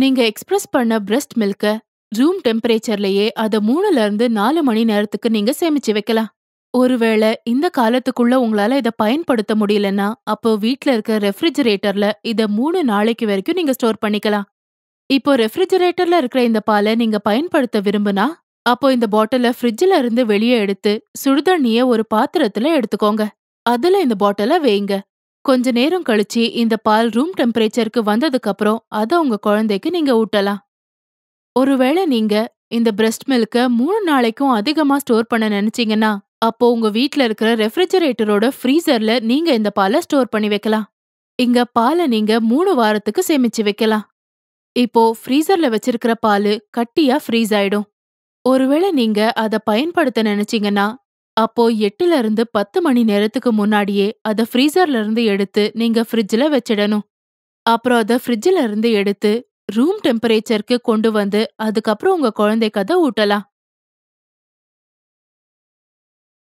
நீங்க எக்ஸ்பிரஸ் பண்ண breast மில்க room டெம்பரேச்சர்லயே அத மூணுல இருந்து நாலு மணி நேரத்துக்கு நீங்க சேமிச்சு வைக்கலாம். ஒருவேளை இந்த காலத்துக்குள்ள உங்களால இத பயன்படுத்த முடியலன்னா, அப்போ வீட்ல இருக்க ரெஃப்ரிஜரேட்டர்ல இத மூணு நாளைக்கு வரைக்கும் நீங்க ஸ்டோர் பண்ணிக்கலாம். இப்போ ரெஃப்ரிஜரேட்டர்ல இருக்கிற இந்த பால நீங்க பயன்படுத்த விரும்புனா, அப்போ இந்த பாட்டில ஃப்ரிட்ஜ்ல இருந்து வெளிய எடுத்து, சுடுதண்ணிய ஒரு பாத்திரத்துல எடுத்துக்கோங்க. அதுல இந்த பாட்டில வையுங்க. கொஞ்ச நேரம் கழிச்சு இந்த பால் ரூம் டெம்பரேச்சருக்கு வந்ததுக்கு அப்புறம் அத உங்க குழந்தைக்கு நீங்க ஊட்டலாம். ஒருவேளை நீங்க இந்த பிரஸ்ட் மில்க மூணு நாளைக்கும் அதிகமா ஸ்டோர் பண்ண நினைச்சீங்கன்னா, அப்போ உங்க வீட்ல இருக்கிற ரெஃப்ரிஜரேட்டரோட ஃப்ரீசர்ல நீங்க இந்த பால ஸ்டோர் பண்ணி வைக்கலாம். இங்க பால நீங்க மூணு வாரத்துக்கு சேமிச்சு வைக்கலாம். இப்போ ஃப்ரீசர்ல வச்சிருக்கிற பாலு கட்டியா ஃப்ரீஸ் ஆயிடும். ஒருவேளை நீங்க அத பயன்படுத்த நினைச்சீங்கன்னா, அப்போ எட்டுல இருந்து 10 மணி நேரத்துக்கு முன்னாடியே அத ஃப்ரீசர்ல இருந்து எடுத்து நீங்க ஃப்ரிட்ஜ்ல வச்சிடணும். அப்புறம் அத ஃப்ரிட்ஜ்ல இருந்து எடுத்து ரூம் டெம்பரேச்சருக்கு கொண்டு வந்து அதுக்கப்புறம் உங்க குழந்தைக்கு கதை ஊட்டலாம்.